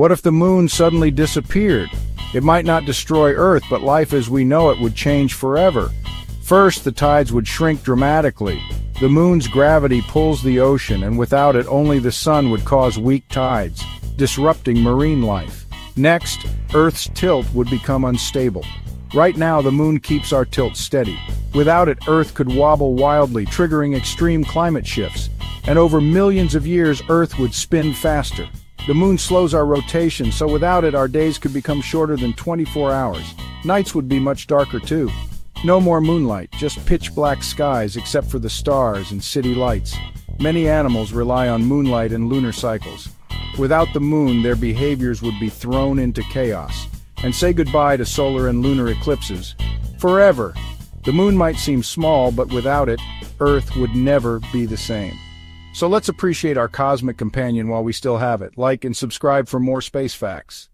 What if the moon suddenly disappeared? It might not destroy Earth, but life as we know it would change forever. First, the tides would shrink dramatically. The moon's gravity pulls the ocean, and without it, only the sun would cause weak tides, disrupting marine life. Next, Earth's tilt would become unstable. Right now, the moon keeps our tilt steady. Without it, Earth could wobble wildly, triggering extreme climate shifts. And over millions of years, Earth would spin faster. The moon slows our rotation, so without it, our days could become shorter than 24 hours. Nights would be much darker too. No more moonlight, just pitch black skies except for the stars and city lights. Many animals rely on moonlight and lunar cycles. Without the moon, their behaviors would be thrown into chaos and say goodbye to solar and lunar eclipses. Forever. The moon might seem small, but without it, Earth would never be the same. So let's appreciate our cosmic companion while we still have it. Like and subscribe for more space facts.